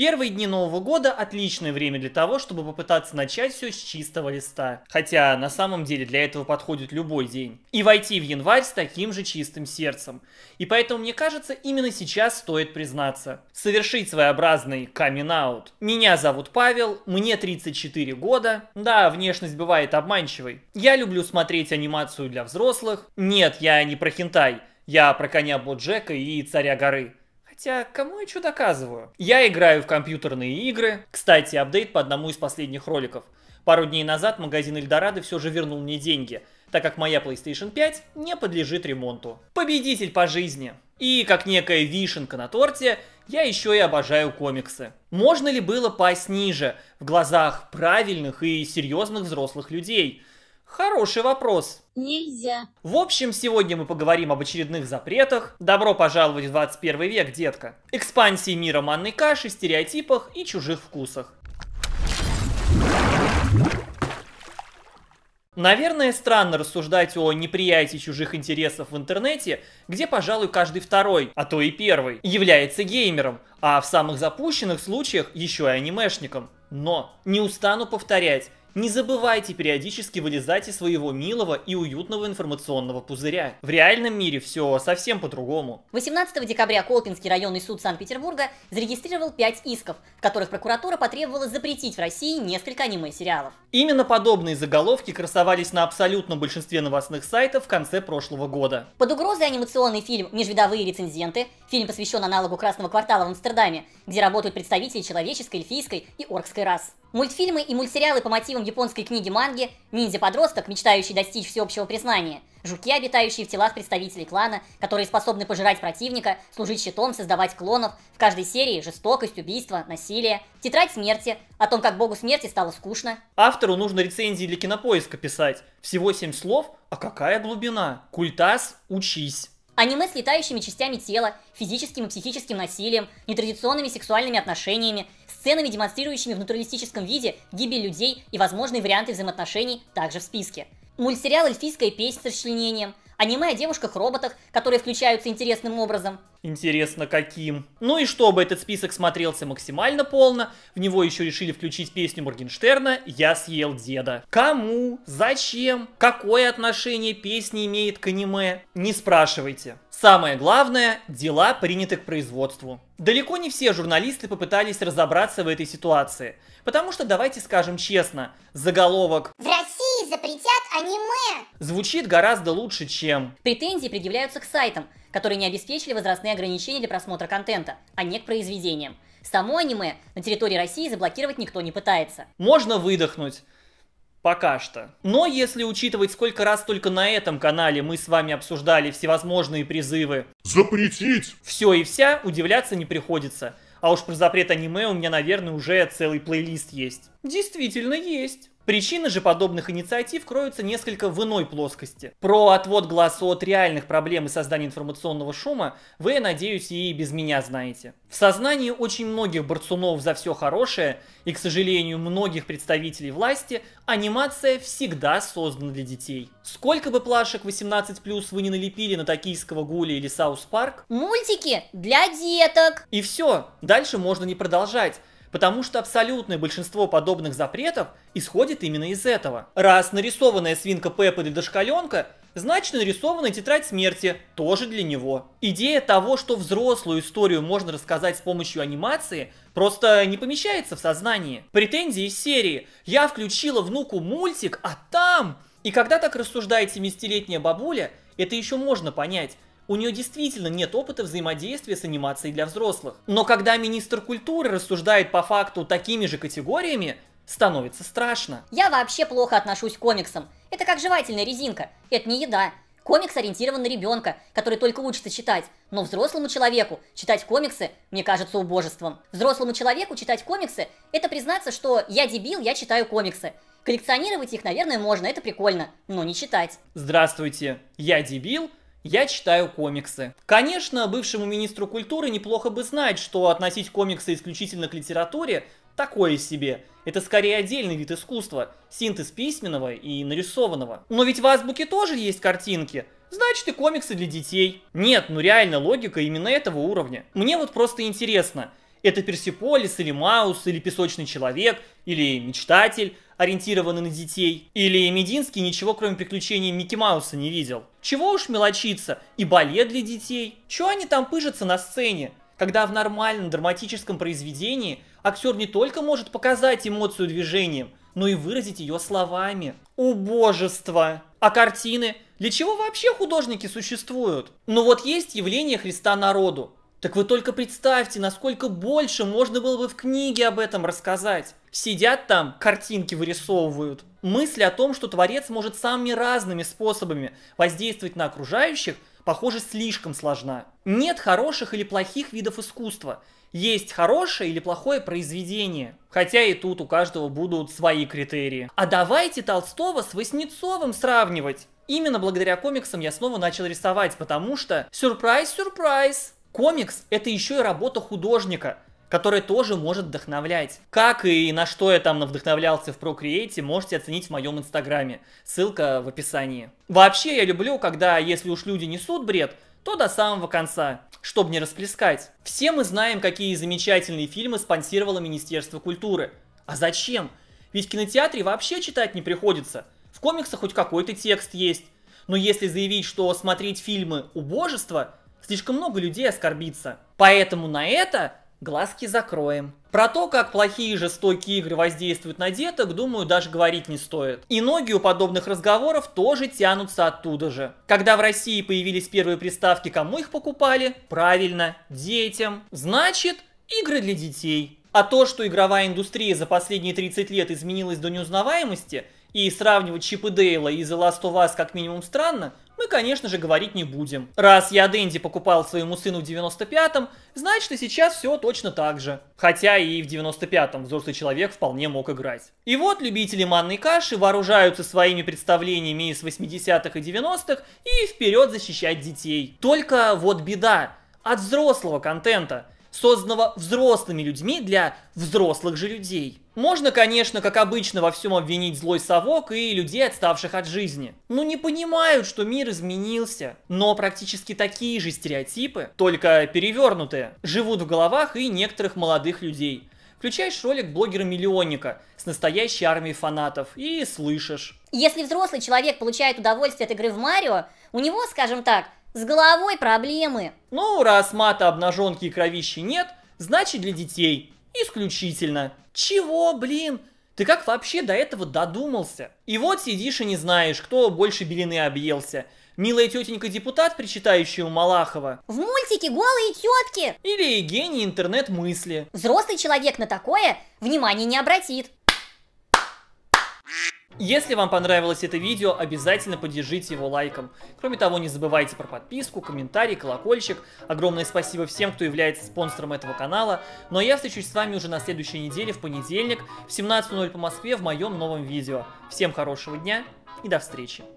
Первые дни Нового года – отличное время для того, чтобы попытаться начать все с чистого листа. Хотя на самом деле для этого подходит любой день. И войти в январь с таким же чистым сердцем. И поэтому, мне кажется, именно сейчас стоит признаться. Совершить своеобразный камин-аут. Меня зовут Павел, мне 34 года. Да, внешность бывает обманчивой. Я люблю смотреть анимацию для взрослых. Нет, я не про хентай. Я про коня Боджека и царя горы. Хотя, кому я что доказываю? Я играю в компьютерные игры. Кстати, апдейт по одному из последних роликов. Пару дней назад магазин Эльдорадо все же вернул мне деньги, так как моя PlayStation 5 не подлежит ремонту. Победитель по жизни. И, как некая вишенка на торте, я еще и обожаю комиксы. Можно ли было пасть ниже в глазах правильных и серьезных взрослых людей? Хороший вопрос. Нельзя. В общем, сегодня мы поговорим об очередных запретах. Добро пожаловать в 21 век, детка. Экспансии мира манной каши, стереотипах и чужих вкусах. Наверное, странно рассуждать о неприятии чужих интересов в интернете, где, пожалуй, каждый второй, а то и первый, является геймером, а в самых запущенных случаях еще и анимешником. Но не устану повторять, не забывайте периодически вылезать из своего милого и уютного информационного пузыря. В реальном мире все совсем по-другому. 18 декабря Колпинский районный суд Санкт-Петербурга зарегистрировал 5 исков, в которых прокуратура потребовала запретить в России несколько аниме-сериалов. Именно подобные заголовки красовались на абсолютном большинстве новостных сайтов в конце прошлого года. Под угрозой анимационный фильм «Межвидовые рецензенты», фильм посвящен аналогу Красного квартала в Амстердаме, где работают представители человеческой, эльфийской и оркской рас. Мультфильмы и мультсериалы по мотивам японской книги-манги, ниндзя-подросток, мечтающий достичь всеобщего признания, жуки, обитающие в телах представителей клана, которые способны пожирать противника, служить щитом, создавать клонов, в каждой серии жестокость, убийство, насилие, тетрадь смерти, о том, как богу смерти стало скучно. Автору нужно рецензии для кинопоиска писать. Всего 7 слов, а какая глубина? Культас, учись. Аниме с летающими частями тела, физическим и психическим насилием, нетрадиционными сексуальными отношениями, сценами, демонстрирующими в натуралистическом виде гибель людей и возможные варианты взаимоотношений также в списке. Мультсериал «Эльфийская песня» с расчленением, аниме о девушках-роботах, которые включаются интересным образом, Интересно, каким? Ну и чтобы этот список смотрелся максимально полно, в него еще решили включить песню Моргенштерна «Я съел деда». Кому? Зачем? Какое отношение песня имеет к аниме? Не спрашивайте. Самое главное, дела приняты к производству. Далеко не все журналисты попытались разобраться в этой ситуации. Потому что, давайте скажем честно, заголовок В России запретят аниме. звучит гораздо лучше, чем Претензии предъявляются к сайтам, которые не обеспечили возрастные ограничения для просмотра контента, а не к произведениям. Само аниме на территории России заблокировать никто не пытается. можно выдохнуть. Пока что. Но если учитывать, сколько раз только на этом канале мы с вами обсуждали всевозможные призывы Запретить! все и вся, удивляться не приходится. А уж про запрет аниме у меня, наверное, уже целый плейлист есть. Действительно есть. Причины же подобных инициатив кроются несколько в иной плоскости. Про отвод глаз от реальных проблем и создания информационного шума вы, я надеюсь, и без меня знаете. В сознании очень многих борцунов за все хорошее и, к сожалению, многих представителей власти, анимация всегда создана для детей. Сколько бы плашек 18+, вы не налепили на токийского гуля или South Park, Мультики для деток! и все, дальше можно не продолжать. Потому что абсолютное большинство подобных запретов исходит именно из этого. Раз нарисованная свинка Пеппа для дошколенка, значит нарисованная тетрадь смерти тоже для него. Идея того, что взрослую историю можно рассказать с помощью анимации, просто не помещается в сознании. Претензии из серии «Я включила внуку мультик, а там...» И когда так рассуждает 70-летняя бабуля, это еще можно понять. У нее действительно нет опыта взаимодействия с анимацией для взрослых. Но когда министр культуры рассуждает по факту такими же категориями, становится страшно. Я вообще плохо отношусь к комиксам. Это как жевательная резинка. Это не еда. Комикс ориентирован на ребенка, который только учится читать. Но взрослому человеку читать комиксы, мне кажется, убожеством. Взрослому человеку читать комиксы – это признаться, что я дебил, я читаю комиксы. Коллекционировать их, наверное, можно, это прикольно, но не читать. Здравствуйте, я дебил, я читаю комиксы. Конечно, бывшему министру культуры неплохо бы знать, что относить комиксы исключительно к литературе такое себе. Это скорее отдельный вид искусства, синтез письменного и нарисованного. Но ведь в азбуке тоже есть картинки. Значит и комиксы для детей. Нет, ну реально логика именно этого уровня. Мне вот просто интересно, Это Персиполис или Маус, или Песочный человек, или Мечтатель, ориентированный на детей. Или Мединский ничего кроме приключений Микки Мауса не видел. Чего уж мелочиться, и балет для детей. Чего они там пыжатся на сцене? Когда в нормальном драматическом произведении актер не только может показать эмоцию движением, но и выразить ее словами. Убожество! А картины? Для чего вообще художники существуют? Ну вот есть явление Христа народу. Так вы только представьте, насколько больше можно было бы в книге об этом рассказать. Сидят там, картинки вырисовывают. Мысль о том, что Творец может самыми разными способами воздействовать на окружающих, похоже, слишком сложна. Нет хороших или плохих видов искусства. Есть хорошее или плохое произведение. Хотя и тут у каждого будут свои критерии. А давайте Толстого с Васнецовым сравнивать. Именно благодаря комиксам я снова начал рисовать, потому что сюрприз-сюрприз. Комикс – это еще и работа художника, который тоже может вдохновлять. Как и на что я там вдохновлялся в Procreate, можете оценить в моем инстаграме. Ссылка в описании. Вообще я люблю, когда, если уж люди несут бред, то до самого конца, чтобы не расплескать. Все мы знаем, какие замечательные фильмы спонсировало Министерство культуры. А зачем? Ведь в кинотеатре вообще читать не приходится. В комиксах хоть какой-то текст есть. Но если заявить, что смотреть фильмы убожество – Слишком много людей оскорбится. Поэтому на это глазки закроем. Про то, как плохие жестокие игры воздействуют на деток, думаю, даже говорить не стоит. И ноги у подобных разговоров тоже тянутся оттуда же. Когда в России появились первые приставки, кому их покупали? Правильно, детям. Значит, игры для детей. А то, что игровая индустрия за последние 30 лет изменилась до неузнаваемости, и сравнивать Чип и Дейла и The Last of Us как минимум странно, мы, конечно же, говорить не будем. Раз я Дэнди покупал своему сыну в 95-м, значит и сейчас все точно так же. Хотя и в 95-м взрослый человек вполне мог играть. И вот любители манной каши вооружаются своими представлениями из 80-х и 90-х и вперед защищать детей. Только вот беда. От взрослого контента – созданного взрослыми людьми для взрослых же людей. Можно, конечно, как обычно, во всем обвинить злой совок и людей, отставших от жизни. Ну не понимают, что мир изменился. Но практически такие же стереотипы, только перевернутые, живут в головах и некоторых молодых людей. Включаешь ролик блогера-миллионника с настоящей армией фанатов и слышишь. Если взрослый человек получает удовольствие от игры в Марио, у него, скажем так, с головой проблемы. Ну, раз мата, обнаженки и кровищи нет, значит для детей. Исключительно. Чего, блин? Ты как вообще до этого додумался? И вот сидишь и не знаешь, кто больше белины объелся. Милая тетенька-депутат, причитающая у Малахова. В мультике голые тетки. Или гений интернет-мысли. Взрослый человек на такое внимания не обратит. Если вам понравилось это видео, обязательно поддержите его лайком. Кроме того, не забывайте про подписку, комментарий, колокольчик. Огромное спасибо всем, кто является спонсором этого канала. Ну а я встречусь с вами уже на следующей неделе, в понедельник, в 17.00 по Москве, в моем новом видео. Всем хорошего дня и до встречи.